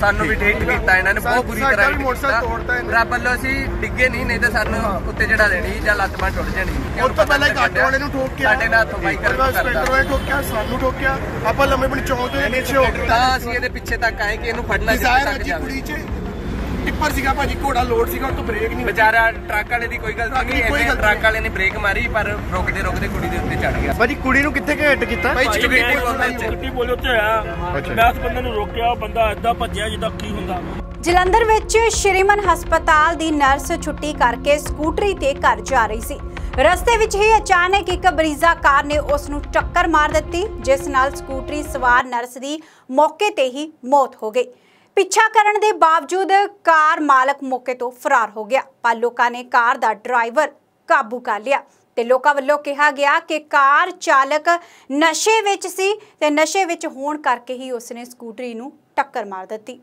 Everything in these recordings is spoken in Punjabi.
ਸਾਨੂੰ ਵੀ ਠੀਕ ਕੀਤਾ ਇਹਨਾਂ ਨੇ ਬਹੁਤ ਬੁਰੀ ਤਰ੍ਹਾਂ ਕੀਤਾ। ਰੱਬ ਵੱਲੋਂ ਅਸੀਂ ਡਿੱਗੇ ਨਹੀਂ ਨਹੀਂ ਤਾਂ ਸਾਨੂੰ ਉੱਤੇ ਚੜਾ ਦੇਣੀ ਜਾਂ ਲੱਤ ਬਾਂਹ ਟੁੱਟ ਜਾਣੀ ਉਹ ਤੋਂ ਪਹਿਲਾਂ ਹੀ ਆਟੋ ਵਾਲੇ ਨੂੰ ਠੋਕਿਆ ਸਾਡੇ ਨਾਲ ਹੱਥੋਂ ਬਾਅਦ ਕਰਦਾ ਸਪੈਂਡਰ ਵਾਲੇ ਠੋਕਿਆ ਸਾਨੂੰ ਠੋਕਿਆ। ਆਪਾਂ ਲੰਮੇ ਬਣ ਚੌਂਕ ਪਿੱਛੇ ਹੋ ਗਏ ਤਾਂ ਅਸੀਂ ਇਹਦੇ ਪਿੱਛੇ ਤੱਕ ਆਏ ਕਿ ਇਹਨੂੰ ਫੜਨਾ ਜਾਵੇ। ਕੁੜੀ 'ਚ। ਟਿੱਪਰ ਸੀਗਾ ਭਾਜੀ ਘੋੜਾ ਲੋਡ ਸੀਗਾ ਉਹ ਤੋਂ ਬ੍ਰੇਕ ਨਹੀਂ ਵਿਚਾਰਾ ਟਰੱਕ ਵਾਲੇ ਦੀ ਕੋਈ ਗਲਤੀ ਨਹੀਂ ਕੋਈ ਟਰੱਕ ਵਾਲੇ ਨੇ ਬ੍ਰੇਕ ਮਾਰੀ ਪਰ ਰੁਕਦੇ ਰੁਕਦੇ ਕੁੜੀ ਦੇ ਉੱਤੇ ਚੜ ਗਿਆ। ਭਾਜੀ ਕੁੜੀ ਨੂੰ ਕਿੱਥੇ ਘੇਟ ਕੀਤਾ? ਭਾਈ ਚਿੱਟੀ ਗੱਡੀ ਬੋਲੇ ਉੱਤੇ ਆ ਮੈਂ ਉਸ ਬੰਦੇ ਨੂੰ ਰੋਕਿਆ ਉਹ ਬੰਦਾ ਏਦਾਂ ਭੱਜਿਆ ਜਿੱਦਾਂ ਕੀ ਹੁੰਦਾ। ਜਲੰਧਰ ਵਿੱਚ ਸ਼੍ਰੀਮਨ ਹਸਪਤਾਲ ਦੀ ਨਰਸ ਛੁੱਟੀ ਕਰਕੇ ਸਕੂਟਰੀ ਤੇ ਘਰ ਜਾ ਰਹੀ ਸੀ। ਰਸਤੇ ਵਿੱਚ ਹੀ ਅਚਾਨਕ ਇੱਕ ਬਰੀਜ਼ਾ ਕਾਰ ਨੇ ਉਸ ਨੂੰ ਟੱਕਰ ਮਾਰ ਦਿੱਤੀ ਜਿਸ ਨਾਲ ਸਕੂਟਰੀ ਸਵਾਰ ਨਰਸ ਦੀ ਮੌਕੇ ਤੇ ਹੀ ਮੌਤ ਹੋ ਗਈ। ਪਿੱਛਾ ਕਰਨ ਦੇ ਬਾਵਜੂਦ ਕਾਰ ਮਾਲਕ ਮੌਕੇ ਤੋਂ ਫਰਾਰ ਹੋ ਗਿਆ। ਪਰ ਲੋਕਾਂ ਨੇ ਕਾਰ ਦਾ ਡਰਾਈਵਰ ਕਾਬੂ ਕਰ ਲਿਆ ਤੇ ਲੋਕਾਂ ਵੱਲੋਂ ਕਿਹਾ ਗਿਆ ਕਿ ਕਾਰ ਚਾਲਕ ਨਸ਼ੇ ਵਿੱਚ ਸੀ ਤੇ ਨਸ਼ੇ ਵਿੱਚ ਹੋਣ ਕਰਕੇ ਹੀ ਉਸਨੇ ਸਕੂਟਰੀ ਨੂੰ ਟੱਕਰ ਮਾਰ ਦਿੱਤੀ।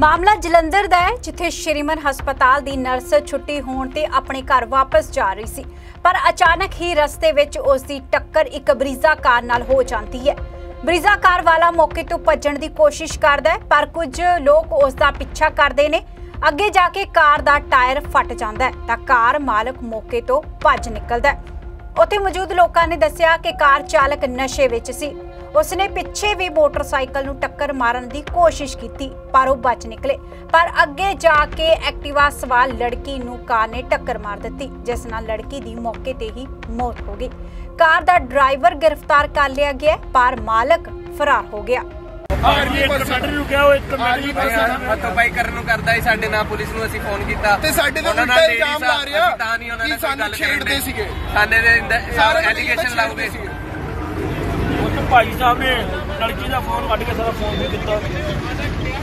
ਮਾਮਲਾ ਜਲੰਧਰ ਦਾ ਹੈ, ਜਿੱਥੇ ਸ਼੍ਰੀਮਨ ਹਸਪਤਾਲ ਦੀ ਨਰਸ ਛੁੱਟੀ ਹੋਣ ਤੇ ਆਪਣੇ ਘਰ ਵਾਪਸ ਜਾ ਰਹੀ ਸੀ। ਪਰ ਅਚਾਨਕ ਹੀ ਰਸਤੇ ਵਿੱਚ ਉਸ ਦੀ ਟੱਕਰ ਇੱਕ ਬਰੀਜ਼ਾ ਕਾਰ ਨਾਲ ਹੋ ਜਾਂਦੀ ਹੈ। ਬਰੀਜ਼ਾ ਕਾਰ ਵਾਲਾ ਮੌਕੇ ਤੋਂ ਭੱਜਣ ਦੀ ਕੋਸ਼ਿਸ਼ ਕਰਦਾ ਹੈ, ਪਰ ਕੁਝ ਲੋਕ ਉਸ ਦਾ ਪਿੱਛਾ ਕਰਦੇ ਨੇ। ਅੱਗੇ ਜਾ ਕੇ ਕਾਰ ਦਾ ਟਾਇਰ ਫਟ ਜਾਂਦਾ ਹੈ, ਤਾਂ ਕਾਰ ਮਾਲਕ ਮੌਕੇ ਤੋਂ ਭੱਜ ਨਿਕਲਦਾ ਹੈ। ਉੱਥੇ ਮੌਜੂਦ ਲੋਕਾਂ ਨੇ ਦੱਸਿਆ ਕਿ ਕਾਰ ਚਾਲਕ ਨਸ਼ੇ ਵਿੱਚ ਸੀ। ਉਸਨੇ ਪਿੱਛੇ ਵੀ ਮੋਟਰਸਾਈਕਲ ਨੂੰ ਟੱਕਰ ਮਾਰਨ ਦੀ ਕੋਸ਼ਿਸ਼ ਕੀਤੀ ਪਰ ਉਹ ਬਚ ਨਿਕਲੇ ਪਰ ਅੱਗੇ ਜਾ ਕੇ ਐਕਟਿਵਾ ਸਵਾਰ ਲੜਕੀ ਨੂੰ ਕਾਰ ਨੇ ਟੱਕਰ ਮਾਰ ਦਿੱਤੀ ਜਿਸ ਨਾਲ ਲੜਕੀ ਦੀ ਮੌਕੇ ਤੇ ਹੀ ਮੌਤ ਹੋ ਗਈ ਕਾਰ ਦਾ ਡਰਾਈਵਰ ਗ੍ਰਿਫਤਾਰ ਕਰ ਲਿਆ ਗਿਆ ਪਰ ਮਾਲਕ ਫਰਾਰ ਹੋ ਗਿਆ ਆਰਮੀ ਇੱਕ ਮਿੰਟ ਨੂੰ ਕਿਹਾ ਉਹ ਇੱਕ ਮਿੰਟ ਹੀ ਹੱਥੋਂ ਪਾਈ ਕਰਨ ਨੂੰ ਕਰਦਾ ਸੀ ਸਾਡੇ ਨਾਲ ਪੁਲਿਸ ਨੂੰ ਅਸੀਂ ਫੋਨ ਕੀਤਾ ਤੇ ਸਾਡੇ ਤੇ ਉਹਨਾਂ ਨਾਲ ਉਲਟਾ ladies ਇਲਜ਼ਾਮ ਆ, ਲਾ ਰਿਹਾ ਅਸੀਂ ਤਾਂ ਨਹੀਂ ਉਹਨਾਂ ਕਿ ਨਾਲ ਕੋਈ ਸਾਨੂੰ ਗੱਲ ਕਰਨ ਛੇੜਦੇ ਦੇ। ਸੀਗੇ। ਸਾਡੇ ਦੇ ਸਾਰੇ ਬੰਦੇ ਐਲੀਗੇਸ਼ਨ ਛੇੜਦੇ ਲਾਉਗੇ ਸੀਗੇ। ਉਹ ਭਾਈ ਸਾਹਿਬ ਨੇ ਲੜਕੀ ਦਾ ਫੋਨ ਕੱਢ ਕੇ ਸਾਰਾ ਫੋਨ ਵੀ ਦਿੱਤਾ।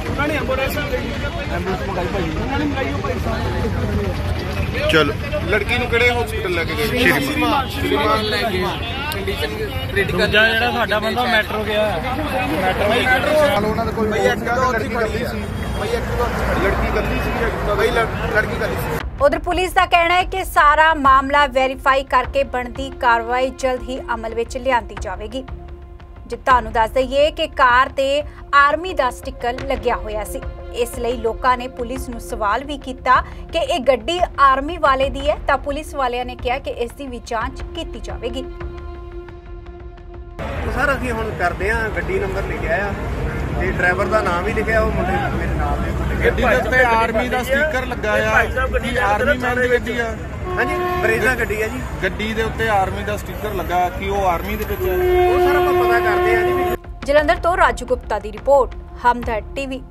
ਉਹਨਾਂ ਨੇ ਐਂਬੂਲੈਂਸ ਐਂਬੂਲੈਂਸ ਮੰਗਾਈ ਭਾਈ ਉਹਨਾਂ ਨੇ ਮੰਗਾਈ ਉਹ ਭਾਈ ਸਾਹਿਬ। ਚਲੋ ਲੜਕੀ ਨੂੰ ਕਿਹੜੇ ਹਸਪੀਟਲ ਲੈ ਕੇ ਗਏ? ਸ਼੍ਰੀਮਾਨ ਸ਼੍ਰੀਮਾਨ। ਲੈ ਕੇ। ਕੰਡੀਸ਼ਨ ਕ੍ਰਿਟੀਕਲ ਜਿਹੜਾ ਸਾਡਾ ਬੰਦਾ ਮੈਟਰੋ ਗਿਆ ਮੈਟਰੋ ਨਾਲ ਉਹਨਾਂ ਦਾ ਕੋਈ ਲੜਕੀ ਕੱਲੀ ਸੀ। ਭਾਈ ਲੜਕੀ ਕੱਲੀ ਸੀ ਭਾਈ ਲੜਕੀ ਕੱਲੀ ਸੀ। ਉਧਰ ਪੁਲਿਸ ਦਾ ਕਹਿਣਾ ਹੈ ਕਿ ਸਾਰਾ ਮਾਮਲਾ ਵੈਰੀਫਾਈ ਕਰਕੇ ਬਣਦੀ ਕਾਰਵਾਈ ਜਲਦ ਹੀ ਅਮਲ ਵਿੱਚ ਲਿਆਂਦੀ ਜਾਵੇਗੀ। ਜੇ ਤੁਹਾਨੂੰ ਦੱਸ ਦਈਏ ਕਿ ਕਾਰ ਤੇ ਆਰਮੀ ਦਾ ਸਟicker ਲੱਗਿਆ ਹੋਇਆ ਸੀ। ਇਸ ਲਈ ਲੋਕਾਂ ਨੇ ਪੁਲਿਸ ਨੂੰ ਸਵਾਲ ਵੀ ਕੀਤਾ ਕਿ ਇਹ ਗੱਡੀ ਆਰਮੀ ਵਾਲੇ ਦੀ ਹੈ ਤਾਂ ਪੁਲਿਸ ਵਾਲਿਆਂ ਨੇ ਕਿਹਾ ਕਿ ਇਸ ਦੀ ਵੀ ਜਾਂਚ ਕੀਤੀ ਜਾਵੇਗੀ। ਸਰ ਅਸੀਂ ਹੁਣ ਕਰਦੇ ਆ ਗੱਡੀ ਨੰਬਰ ਲਿਖਿਆ ਆ ਤੇ ਡਰਾਈਵਰ ਦਾ ਨਾਮ ਵੀ ਲਿਖਿਆ ਉਹ ਮੁੰਡੇ ਮੇਰੇ ਨਾਲ ਦੇ ਗੱਡੀ ਦੇ ਉੱਤੇ ਆਰਮੀ ਦਾ ਸਟicker ਲੱਗਾ ਆ ਕੀ ਆਰਮੀ ਮੈਨ ਦੀ ਗੱਡੀ ਆ। ਹਾਂਜੀ ਬਰੇਜ਼ਾ ਗੱਡੀ ਆ ਜੀ। ਗੱਡੀ ਦੇ ਉੱਤੇ ਆਰਮੀ ਦਾ ਸਟicker ਲੱਗਾ ਕਿ ਉਹ ਆਰਮੀ ਦੇ ਵਿੱਚ ਹੈ ਉਹ ਸਰ ਆਪਾਂ ਪਤਾ ਵੀ ਜਲੰਧਰ ਤੋਂ ਰਾਜੂ ਗੁਪਤਾ ਦੀ ਰਿਪੋਰਟ ਹਮਦਰਦ ਟੀਵੀ।